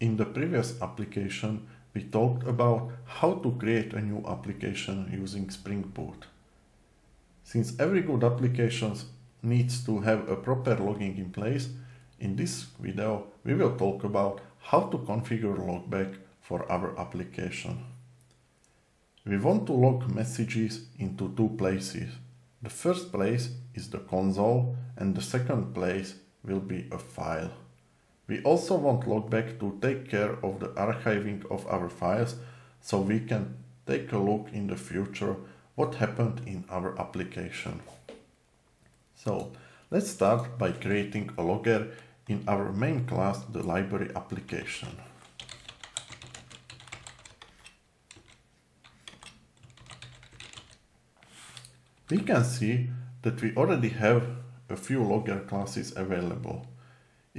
In the previous application, we talked about how to create a new application using Spring Boot. Since every good application needs to have a proper logging in place, in this video we will talk about how to configure logback for our application. We want to log messages into two places. The first place is the console and the second place will be a file. We also want Logback to take care of the archiving of our files so we can take a look in the future what happened in our application. So let's start by creating a logger in our main class, the library application. We can see that we already have a few logger classes available.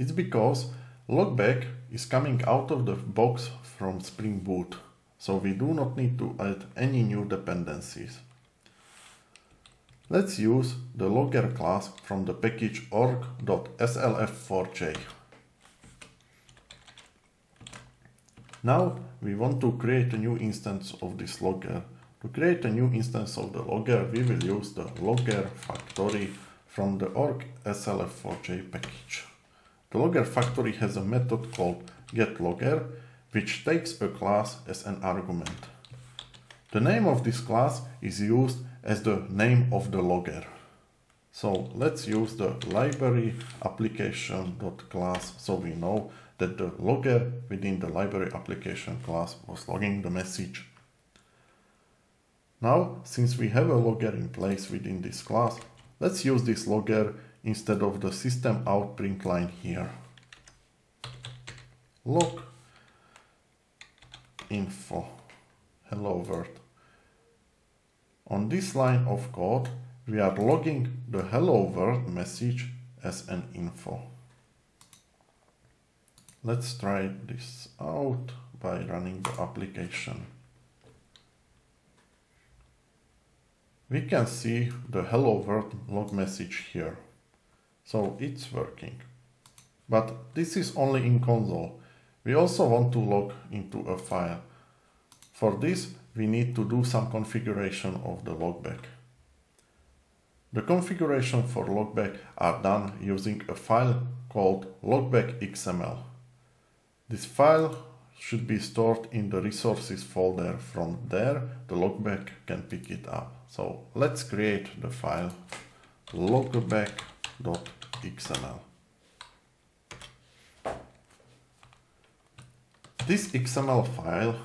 It's because Logback is coming out of the box from Spring Boot, so we do not need to add any new dependencies. Let's use the logger class from the package org.slf4j. Now we want to create a new instance of this logger. To create a new instance of the logger, we will use the logger factory from the org slf4j package. The logger factory has a method called getLogger, which takes a class as an argument. The name of this class is used as the name of the logger. So let's use the library application.class so we know that the logger within the library application class was logging the message. Now, since we have a logger in place within this class, let's use this logger instead of the system out print line here. Log info hello world. On this line of code, we are logging the hello world message as an info. Let's try this out by running the application. We can see the hello world log message here. So it's working. But this is only in console. We also want to log into a file. For this, we need to do some configuration of the logback. The configuration for logback are done using a file called logback.xml. This file should be stored in the resources folder. From there, the logback can pick it up. So let's create the file logback.xml XML. This XML file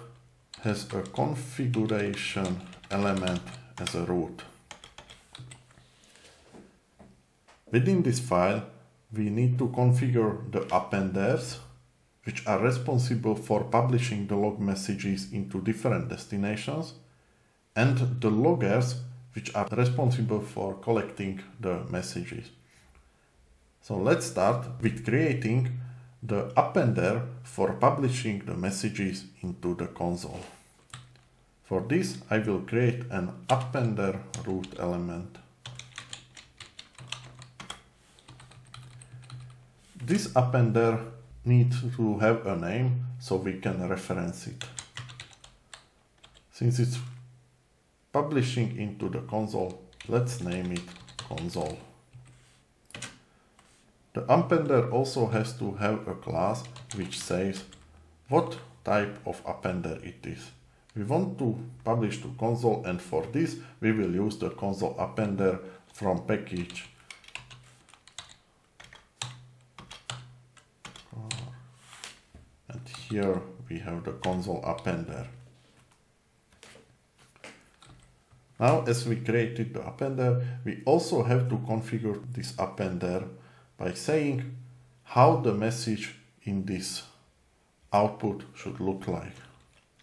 has a configuration element as a root. Within this file, we need to configure the appenders, which are responsible for publishing the log messages into different destinations, and the loggers, which are responsible for collecting the messages. So let's start with creating the appender for publishing the messages into the console. For this, I will create an appender root element. This appender needs to have a name so we can reference it. Since it's publishing into the console, let's name it console. The appender also has to have a class which says what type of appender it is. We want to publish to console and for this we will use the console appender from package and here we have the console appender. Now as we created the appender we also have to configure this appender by saying how the message in this output should look like.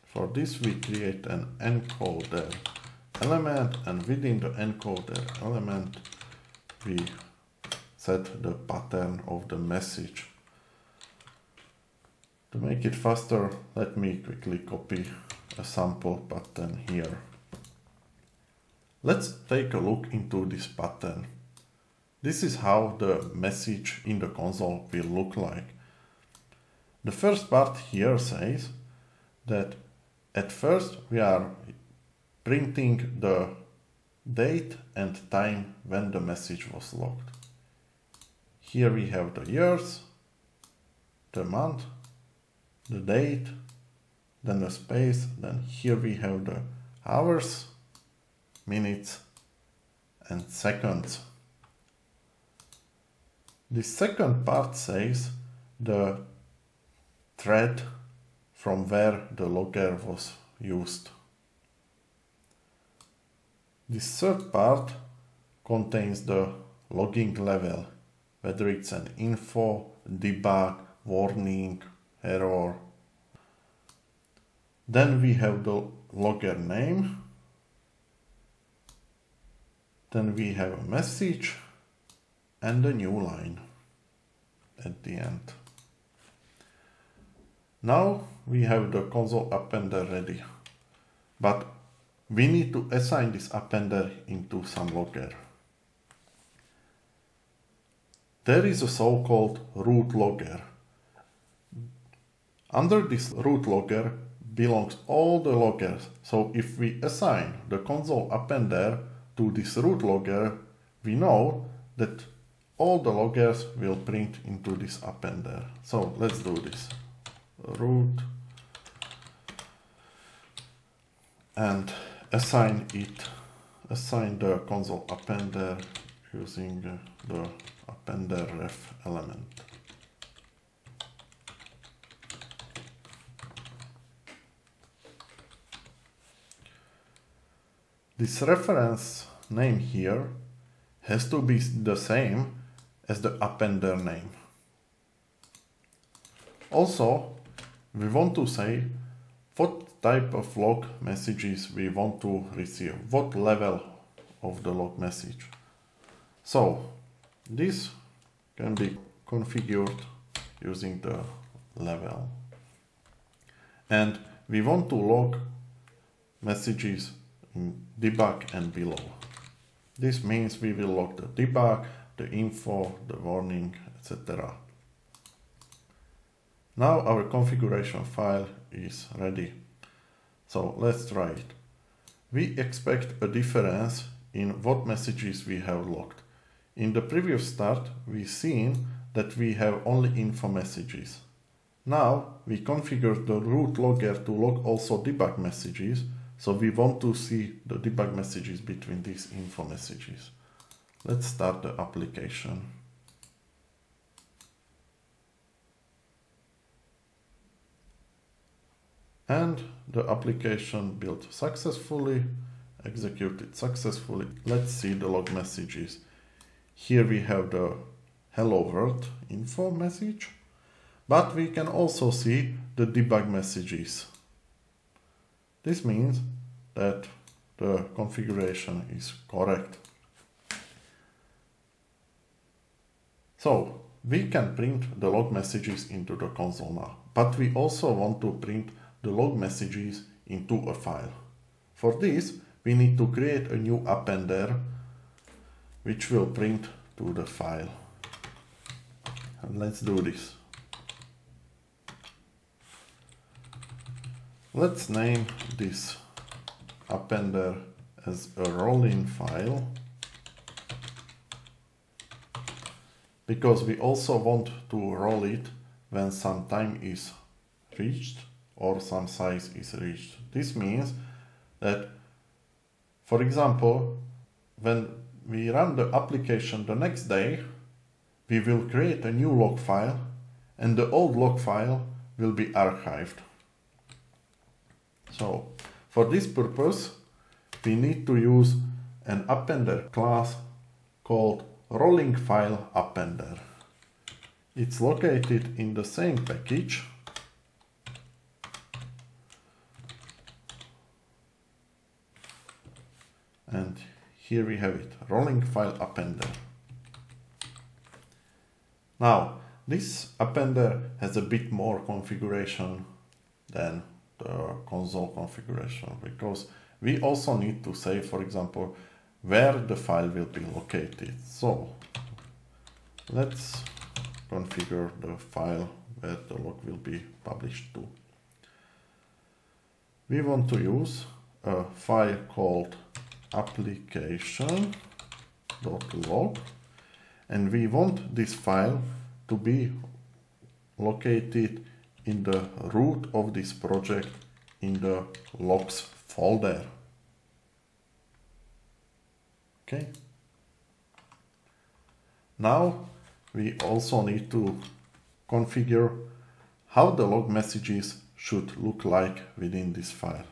For this we create an encoder element and within the encoder element we set the pattern of the message. To make it faster, let me quickly copy a sample pattern here. Let's take a look into this pattern. This is how the message in the console will look like. The first part here says that at first we are printing the date and time when the message was logged. Here we have the years, the month, the date, then the space, then here we have the hours, minutes and seconds. The second part says the thread from where the logger was used. The third part contains the logging level, whether it's an info, debug, warning, error. Then we have the logger name. Then we have a message and a new line at the end. Now we have the console appender ready, but we need to assign this appender into some logger. There is a so-called root logger. Under this root logger belongs all the loggers. So if we assign the console appender to this root logger, we know that all the loggers will print into this appender. So let's do this. Root and assign it, assign the console appender using the appender ref element. This reference name here has to be the same as the appender name. Also, we want to say what type of log messages we want to receive, what level of the log message. So, this can be configured using the level. And we want to log messages debug and below. This means we will log the debug, the info, the warning, etc. Now our configuration file is ready. So let's try it. We expect a difference in what messages we have logged. In the previous start, we seen that we have only info messages. Now we configure the root logger to log also debug messages, so we want to see the debug messages between these info messages. Let's start the application. And the application built successfully, executed successfully. Let's see the log messages. Here we have the hello world info message, but we can also see the debug messages. This means that the configuration is correct. So we can print the log messages into the console now, but we also want to print the log messages into a file. For this, we need to create a new appender which will print to the file. And let's do this. Let's name this appender as a rolling file because we also want to roll it when some time is reached or some size is reached. This means that, for example, when we run the application the next day, we will create a new log file and the old log file will be archived. So for this purpose, we need to use an appender class called rolling file appender. It's located in the same package and here we have it, rolling file appender. Now, this appender has a bit more configuration than the console configuration because we also need to say, for example, where the file will be located. So let's configure the file where the log will be published to. We want to use a file called application.log and we want this file to be located in the root of this project in the logs folder. Okay. Now we also need to configure how the log messages should look like within this file.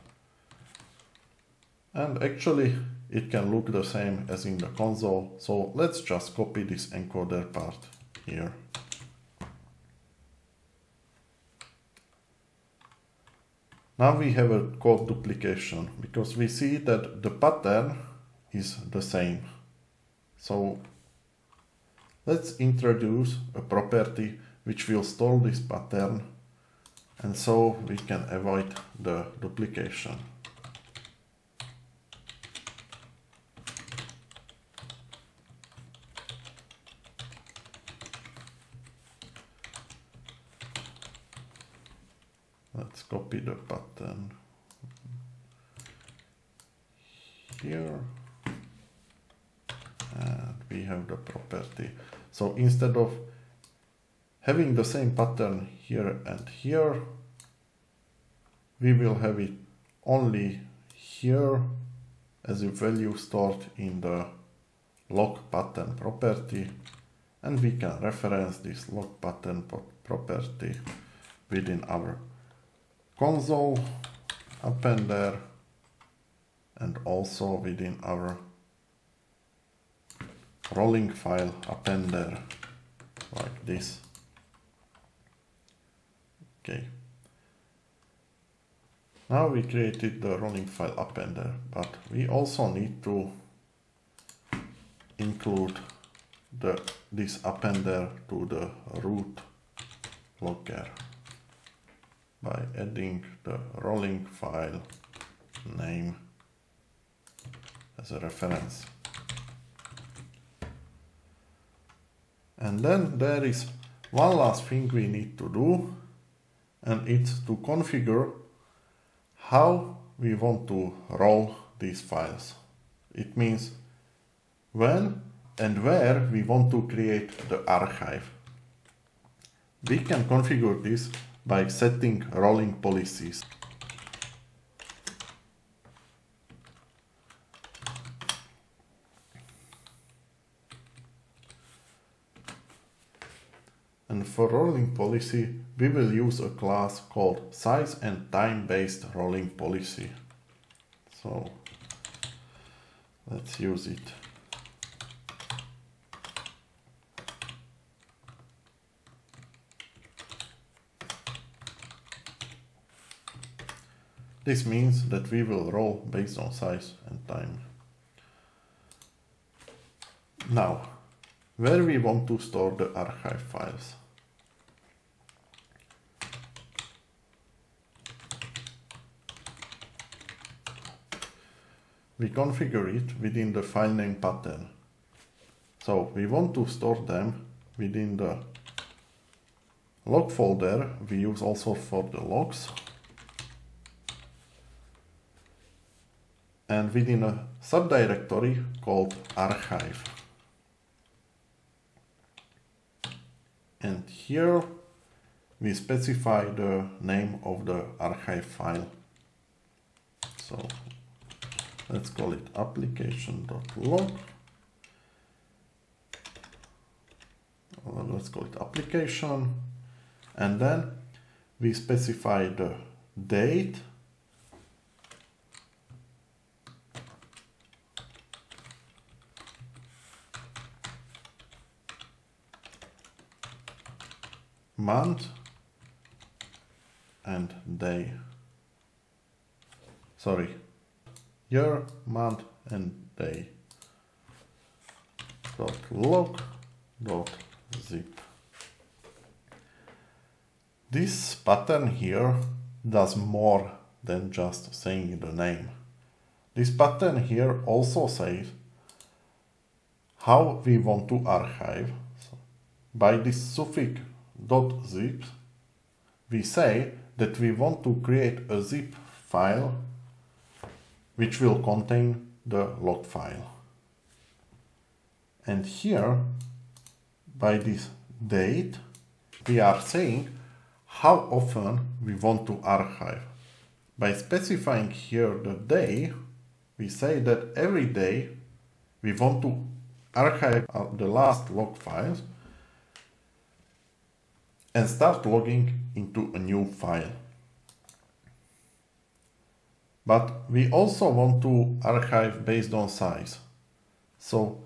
And actually it can look the same as in the console, so let's just copy this encoder part here. Now we have a code duplication because we see that the pattern is the same. So let's introduce a property which will store this pattern and so we can avoid the duplication. Let's copy the pattern here we have the property. So instead of having the same pattern here and here, we will have it only here as a value stored in the log pattern property and we can reference this log pattern property within our console appender and also within our rolling file appender like this. Okay. Now we created the rolling file appender, but we also need to include the this appender to the root logger by adding the rolling file name as a reference. And then there is one last thing we need to do and it's to configure how we want to roll these files. It means when and where we want to create the archive. We can configure this by setting rolling policies. And for rolling policy, we will use a class called size and time based rolling policy. So let's use it. This means that we will roll based on size and time. Now, where we want to store the archive files. We configure it within the file name pattern. So we want to store them within the log folder we use also for the logs and within a subdirectory called archive. And here we specify the name of the archive file. So let's call it application.log. Let's call it application. And then we specify the date month and day. Sorry, year, month and day. Dot log dot zip. This pattern here does more than just saying the name. This pattern here also says how we want to archive. So by this suffix dot zip we say that we want to create a zip file which will contain the log file. And here, by this date, we are saying how often we want to archive. By specifying here the day, we say that every day we want to archive uh, the last log files and start logging into a new file. But we also want to archive based on size. So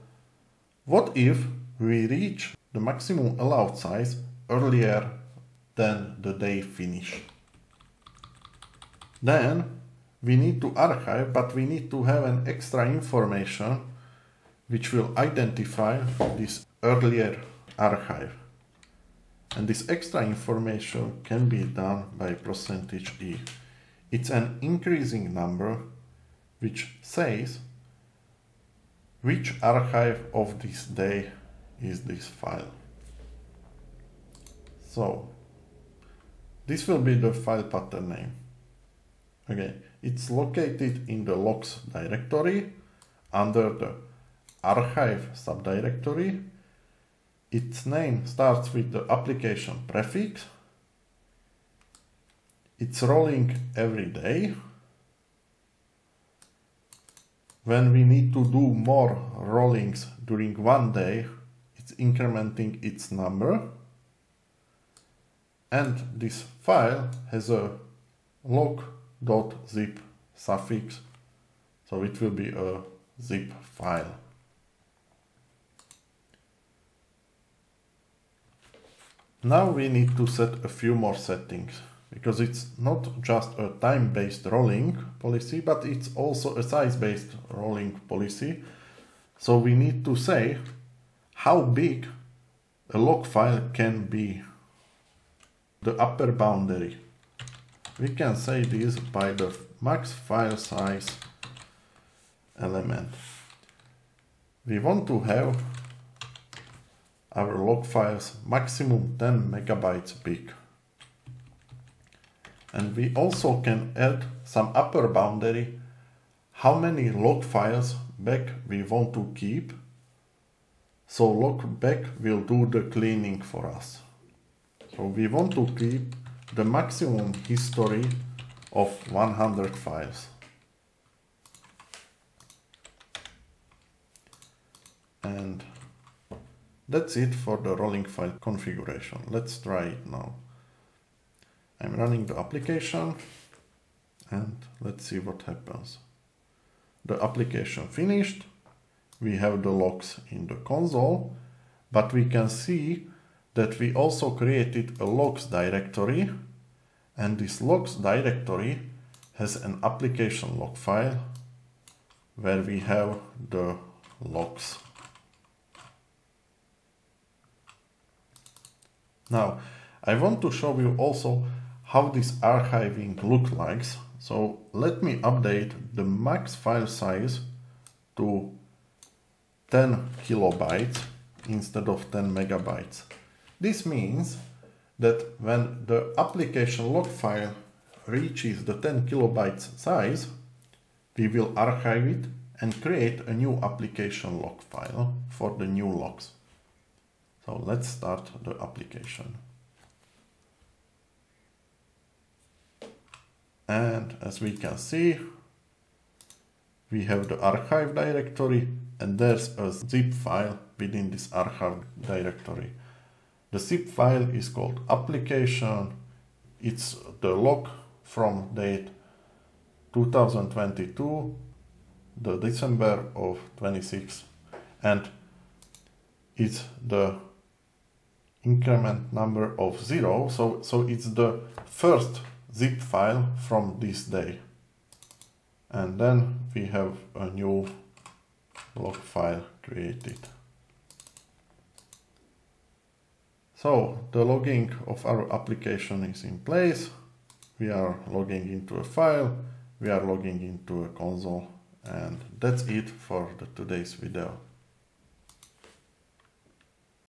what if we reach the maximum allowed size earlier than the day finish? Then we need to archive, but we need to have an extra information which will identify this earlier archive. And this extra information can be done by percentage %e. It's an increasing number which says which archive of this day is this file. So this will be the file pattern name. Okay, it's located in the logs directory under the archive subdirectory. Its name starts with the application prefix. It's rolling every day. When we need to do more rollings during one day, it's incrementing its number. And this file has a log.zip suffix, so it will be a zip file. Now we need to set a few more settings because it's not just a time-based rolling policy, but it's also a size-based rolling policy. So we need to say how big a log file can be, the upper boundary. We can say this by the max file size element. We want to have our log files maximum 10 megabytes big. And we also can add some upper boundary how many log files back we want to keep. So Logback will do the cleaning for us. So we want to keep the maximum history of 100 files. And that's it for the rolling file configuration. Let's try it now. I'm running the application and let's see what happens. The application finished. We have the logs in the console, but we can see that we also created a logs directory and this logs directory has an application log file where we have the logs Now, I want to show you also how this archiving looks like. So let me update the max file size to 10 kilobytes instead of 10 megabytes. This means that when the application log file reaches the 10 kilobytes size, we will archive it and create a new application log file for the new logs. So let's start the application. And as we can see, we have the archive directory and there's a zip file within this archive directory. The zip file is called application. It's the log from date 2022, the December of 26, and it's the increment number of zero. So, so it's the first zip file from this day. And then we have a new log file created. So the logging of our application is in place. We are logging into a file. We are logging into a console. And that's it for the today's video.